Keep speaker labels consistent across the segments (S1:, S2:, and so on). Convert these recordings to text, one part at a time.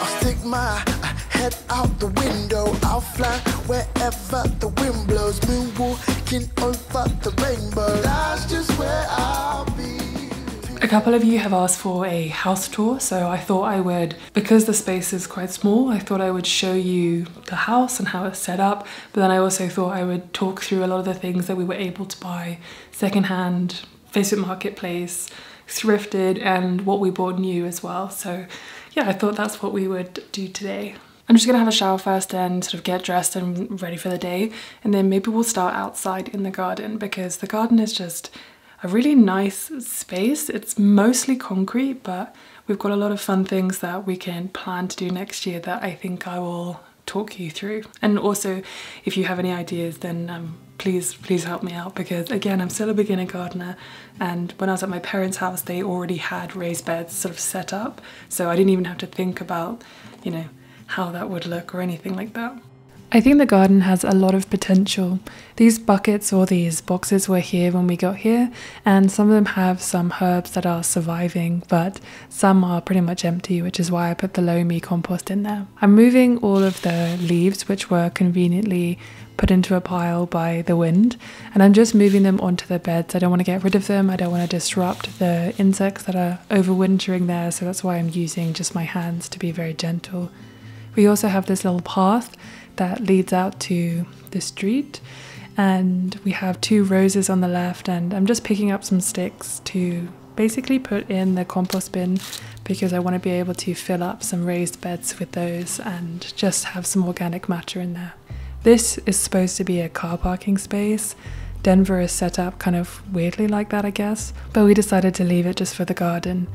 S1: I'll stick my head out the window. I'll fly wherever the wind blows. Moonwalking over the rainbow. That's just where I'll be.
S2: A couple of you have asked for a house tour, so I thought I would, because the space is quite small, I thought I would show you the house and how it's set up, but then I also thought I would talk through a lot of the things that we were able to buy secondhand, Facebook Marketplace, thrifted, and what we bought new as well. So yeah, I thought that's what we would do today. I'm just gonna have a shower first and sort of get dressed and ready for the day, and then maybe we'll start outside in the garden because the garden is just a really nice space. It's mostly concrete, but we've got a lot of fun things that we can plan to do next year that I think I will talk you through. And also, if you have any ideas, then um, please, please help me out because again, I'm still a beginner gardener. And when I was at my parents' house, they already had raised beds sort of set up. So I didn't even have to think about, you know, how that would look or anything like that. I think the garden has a lot of potential. These buckets or these boxes were here when we got here, and some of them have some herbs that are surviving, but some are pretty much empty, which is why I put the Lomi compost in there. I'm moving all of the leaves, which were conveniently put into a pile by the wind, and I'm just moving them onto the beds. I don't want to get rid of them, I don't want to disrupt the insects that are overwintering there, so that's why I'm using just my hands to be very gentle. We also have this little path that leads out to the street and we have two roses on the left and I'm just picking up some sticks to basically put in the compost bin because I want to be able to fill up some raised beds with those and just have some organic matter in there. This is supposed to be a car parking space. Denver is set up kind of weirdly like that, I guess, but we decided to leave it just for the garden.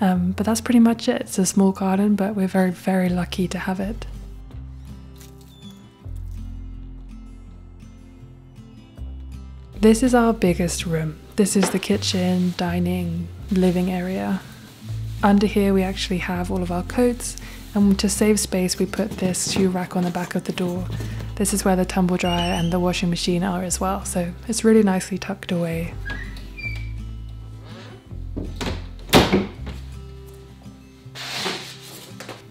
S2: Um, but that's pretty much it. It's a small garden, but we're very, very lucky to have it. This is our biggest room. This is the kitchen, dining, living area. Under here we actually have all of our coats and to save space we put this shoe rack on the back of the door. This is where the tumble dryer and the washing machine are as well, so it's really nicely tucked away.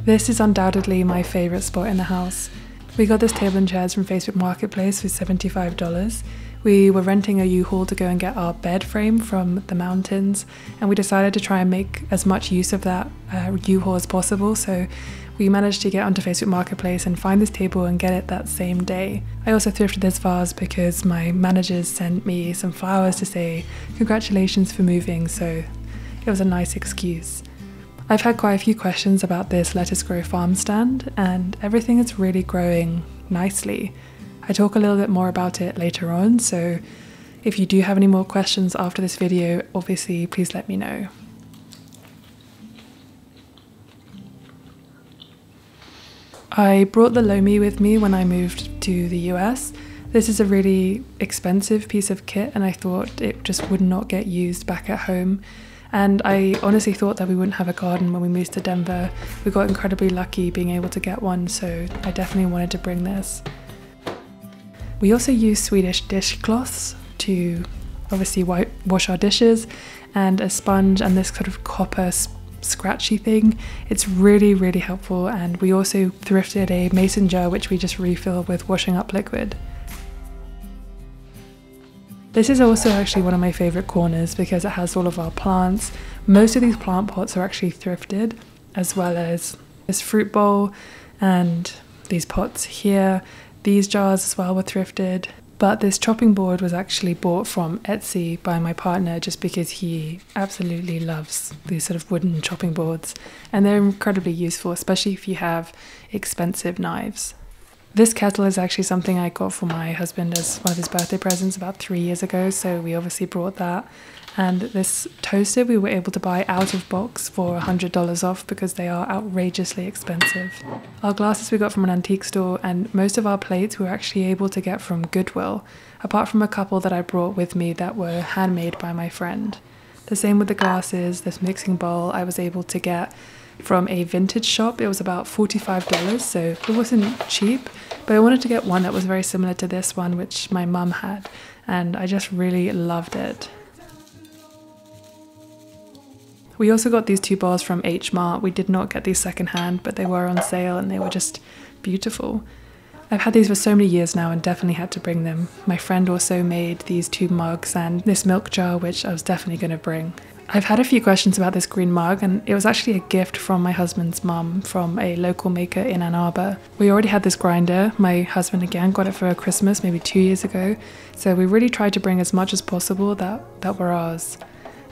S2: This is undoubtedly my favourite spot in the house. We got this table and chairs from Facebook Marketplace for $75. We were renting a U-Haul to go and get our bed frame from the mountains, and we decided to try and make as much use of that uh, U-Haul as possible. So we managed to get onto Facebook Marketplace and find this table and get it that same day. I also thrifted this vase because my managers sent me some flowers to say congratulations for moving, so it was a nice excuse. I've had quite a few questions about this Lettuce Grow farm stand, and everything is really growing nicely. I talk a little bit more about it later on, so if you do have any more questions after this video, obviously please let me know. I brought the Lomi with me when I moved to the US. This is a really expensive piece of kit and I thought it just would not get used back at home. And I honestly thought that we wouldn't have a garden when we moved to Denver. We got incredibly lucky being able to get one, so I definitely wanted to bring this. We also use Swedish dishcloths to obviously wash our dishes and a sponge and this sort of copper scratchy thing. It's really, really helpful. And we also thrifted a mason jar which we just refill with washing up liquid. This is also actually one of my favourite corners because it has all of our plants. Most of these plant pots are actually thrifted, as well as this fruit bowl and these pots here. These jars as well were thrifted. But this chopping board was actually bought from Etsy by my partner just because he absolutely loves these sort of wooden chopping boards. And they're incredibly useful, especially if you have expensive knives. This kettle is actually something I got for my husband as one of his birthday presents about three years ago, so we obviously brought that. And this toaster we were able to buy out of box for $100 off because they are outrageously expensive. Our glasses we got from an antique store, and most of our plates we were actually able to get from Goodwill, apart from a couple that I brought with me that were handmade by my friend. The same with the glasses, this mixing bowl I was able to get from a vintage shop. It was about $45, so it wasn't cheap, but I wanted to get one that was very similar to this one, which my mum had, and I just really loved it. We also got these two bars from H Mart. We did not get these secondhand, but they were on sale and they were just beautiful. I've had these for so many years now and definitely had to bring them. My friend also made these two mugs and this milk jar, which I was definitely going to bring. I've had a few questions about this green mug, and it was actually a gift from my husband's mum from a local maker in Ann Arbor. We already had this grinder. My husband again got it for Christmas maybe two years ago, so we really tried to bring as much as possible that, that were ours.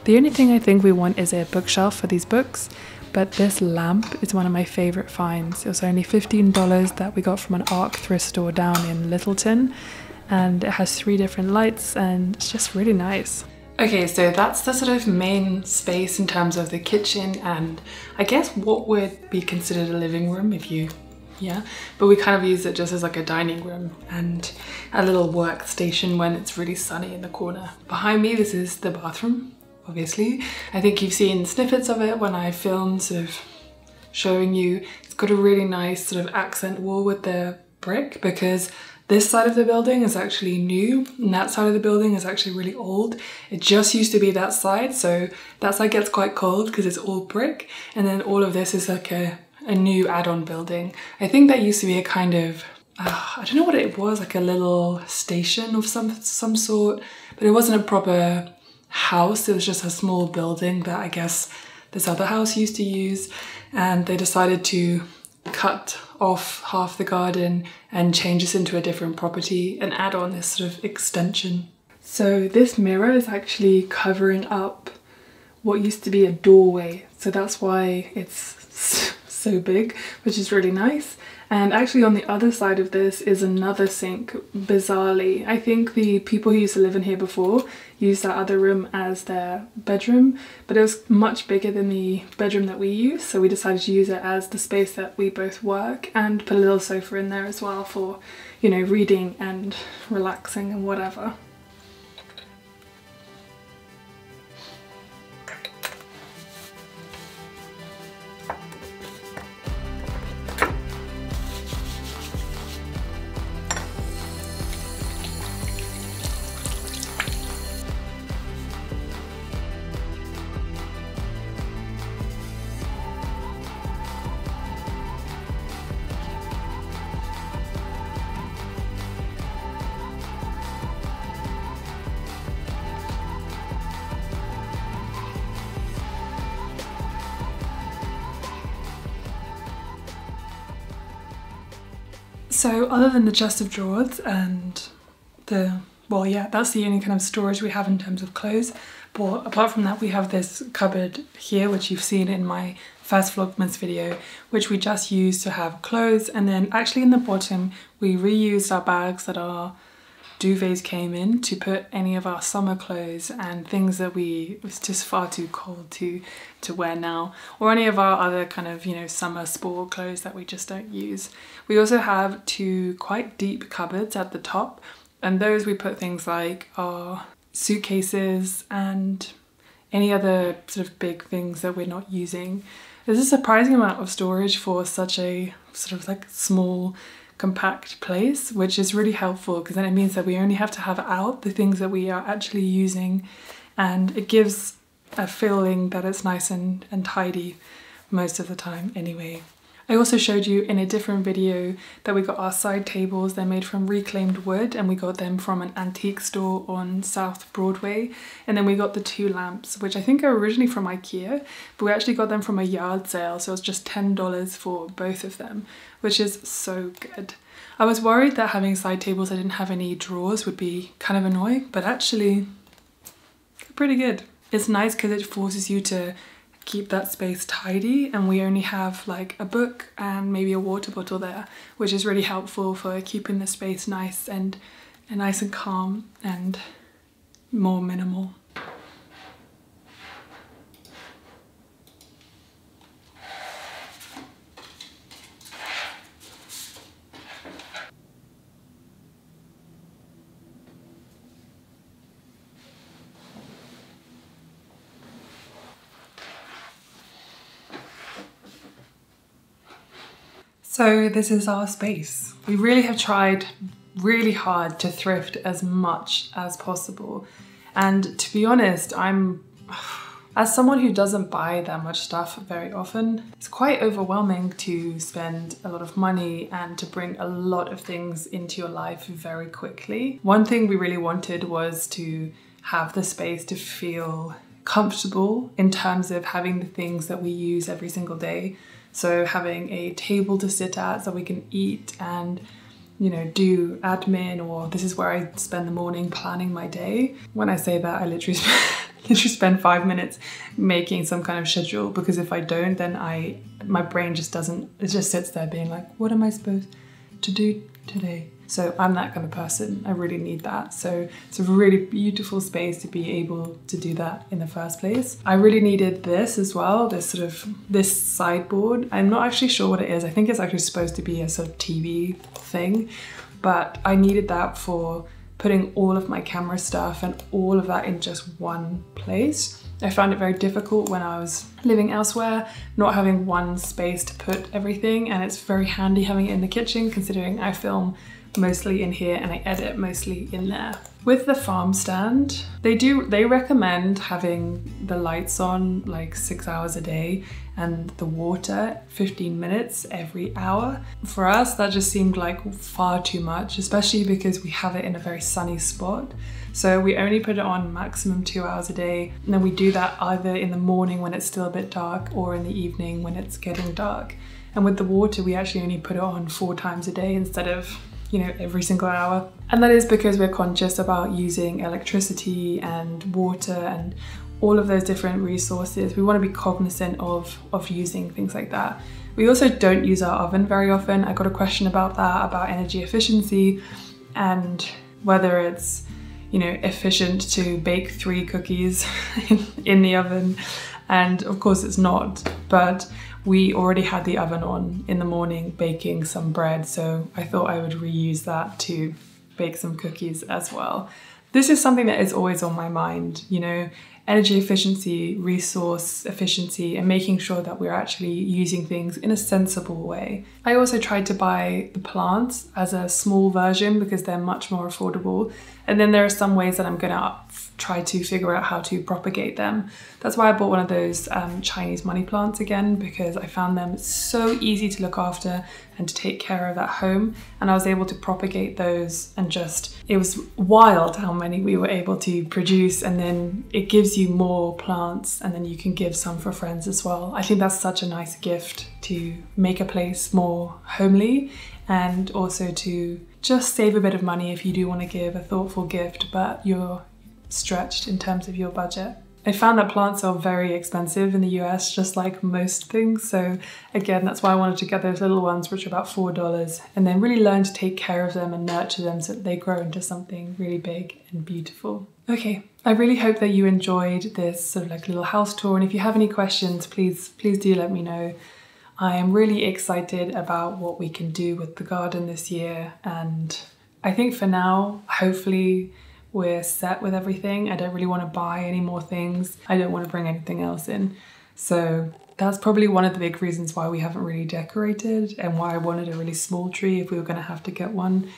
S2: The only thing I think we want is a bookshelf for these books, but this lamp is one of my favorite finds. It was only $15 that we got from an ARC thrift store down in Littleton, and it has three different lights, and it's just really nice. Okay, so that's the sort of main space in terms of the kitchen and I guess what would be considered a living room if you, yeah, but we kind of use it just as like a dining room and a little workstation when it's really sunny in the corner. Behind me, this is the bathroom, obviously. I think you've seen snippets of it when I filmed sort of showing you. It's got a really nice sort of accent wall with the brick because this side of the building is actually new and that side of the building is actually really old. It just used to be that side, so that side gets quite cold because it's all brick and then all of this is like a, a new add-on building. I think that used to be a kind of, uh, I don't know what it was, like a little station of some, some sort, but it wasn't a proper house, it was just a small building that I guess this other house used to use and they decided to cut off half the garden and change this into a different property and add on this sort of extension. So this mirror is actually covering up what used to be a doorway. So that's why it's so big, which is really nice. And actually on the other side of this is another sink, bizarrely. I think the people who used to live in here before used that other room as their bedroom, but it was much bigger than the bedroom that we use, so we decided to use it as the space that we both work and put a little sofa in there as well for, you know, reading and relaxing and whatever. So other than the chest of drawers and the, well yeah, that's the only kind of storage we have in terms of clothes. But apart from that, we have this cupboard here, which you've seen in my first Vlogmas video, which we just used to have clothes. And then actually in the bottom, we reused our bags that are duvets came in to put any of our summer clothes and things that we it was just far too cold to to wear now. Or any of our other kind of you know summer sport clothes that we just don't use. We also have two quite deep cupboards at the top and those we put things like our suitcases and any other sort of big things that we're not using. There's a surprising amount of storage for such a sort of like small compact place, which is really helpful because then it means that we only have to have out the things that we are actually using and it gives a feeling that it's nice and, and tidy most of the time anyway. I also showed you in a different video that we got our side tables. They're made from reclaimed wood and we got them from an antique store on South Broadway. And then we got the two lamps, which I think are originally from Ikea, but we actually got them from a yard sale. So it was just $10 for both of them, which is so good. I was worried that having side tables that didn't have any drawers would be kind of annoying, but actually pretty good. It's nice because it forces you to keep that space tidy and we only have like a book and maybe a water bottle there which is really helpful for keeping the space nice and, and nice and calm and more minimal. So this is our space. We really have tried really hard to thrift as much as possible. And to be honest, I'm As someone who doesn't buy that much stuff very often, it's quite overwhelming to spend a lot of money and to bring a lot of things into your life very quickly. One thing we really wanted was to have the space to feel comfortable in terms of having the things that we use every single day. So having a table to sit at so we can eat and you know, do admin or this is where I spend the morning planning my day. When I say that, I literally literally spend five minutes making some kind of schedule because if I don't, then I my brain just doesn't it just sits there being like, what am I supposed to do today? So I'm that kind of person. I really need that. So it's a really beautiful space to be able to do that in the first place. I really needed this as well, this sort of this sideboard. I'm not actually sure what it is. I think it's actually supposed to be a sort of TV thing, but I needed that for putting all of my camera stuff and all of that in just one place. I found it very difficult when I was living elsewhere, not having one space to put everything, and it's very handy having it in the kitchen considering I film mostly in here and I edit mostly in there. With the farm stand, they do they recommend having the lights on like six hours a day and the water 15 minutes every hour. For us, that just seemed like far too much, especially because we have it in a very sunny spot. So we only put it on maximum two hours a day. And then we do that either in the morning when it's still a bit dark or in the evening when it's getting dark. And with the water, we actually only put it on four times a day instead of you know, every single hour. And that is because we're conscious about using electricity and water and all of those different resources. We want to be cognizant of, of using things like that. We also don't use our oven very often. I got a question about that, about energy efficiency and whether it's, you know, efficient to bake three cookies in, in the oven. And of course it's not, but we already had the oven on in the morning baking some bread, so I thought I would reuse that to bake some cookies as well. This is something that is always on my mind, you know, energy efficiency, resource efficiency, and making sure that we're actually using things in a sensible way. I also tried to buy the plants as a small version because they're much more affordable. And then there are some ways that I'm gonna try to figure out how to propagate them. That's why I bought one of those um, Chinese money plants again because I found them so easy to look after and to take care of at home. And I was able to propagate those and just, it was wild how many we were able to produce. And then it gives you more plants and then you can give some for friends as well. I think that's such a nice gift to make a place more homely and also to just save a bit of money if you do want to give a thoughtful gift, but you're stretched in terms of your budget. I found that plants are very expensive in the US, just like most things. So again, that's why I wanted to get those little ones, which are about $4, and then really learn to take care of them and nurture them so that they grow into something really big and beautiful. Okay, I really hope that you enjoyed this sort of like little house tour. And if you have any questions, please, please do let me know. I am really excited about what we can do with the garden this year. And I think for now, hopefully we're set with everything. I don't really want to buy any more things. I don't want to bring anything else in. So that's probably one of the big reasons why we haven't really decorated and why I wanted a really small tree if we were going to have to get one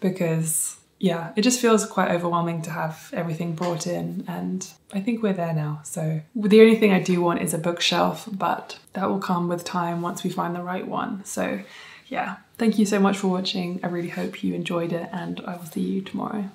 S2: because yeah, it just feels quite overwhelming to have everything brought in and I think we're there now. So the only thing I do want is a bookshelf, but that will come with time once we find the right one. So yeah, thank you so much for watching. I really hope you enjoyed it and I will see you tomorrow.